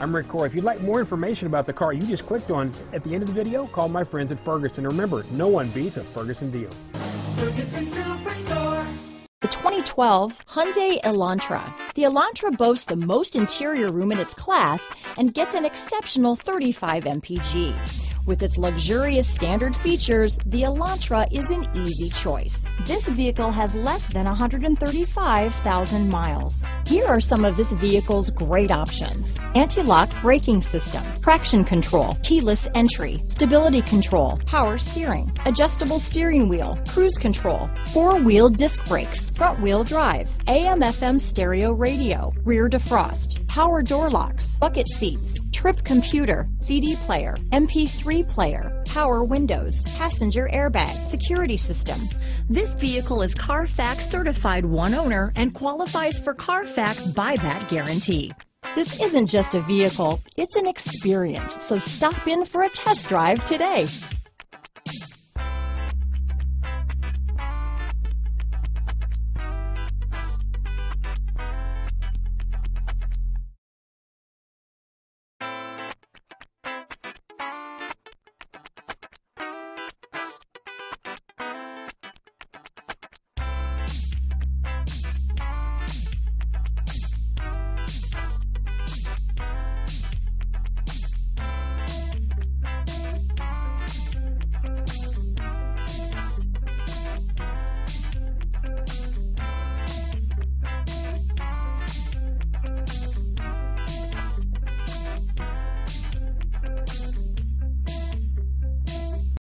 I'm Rick Coy. If you'd like more information about the car you just clicked on at the end of the video, call my friends at Ferguson. Remember, no one beats a Ferguson deal. Ferguson Superstore. The 2012 Hyundai Elantra. The Elantra boasts the most interior room in its class and gets an exceptional 35 mpg. With its luxurious standard features, the Elantra is an easy choice. This vehicle has less than 135,000 miles. Here are some of this vehicle's great options. Anti-lock braking system, traction control, keyless entry, stability control, power steering, adjustable steering wheel, cruise control, four-wheel disc brakes, front wheel drive, AM FM stereo radio, rear defrost, power door locks, bucket seats, trip computer, CD player, MP3 player, power windows, passenger airbag, security system. This vehicle is Carfax certified one owner and qualifies for Carfax buyback guarantee. This isn't just a vehicle, it's an experience, so stop in for a test drive today.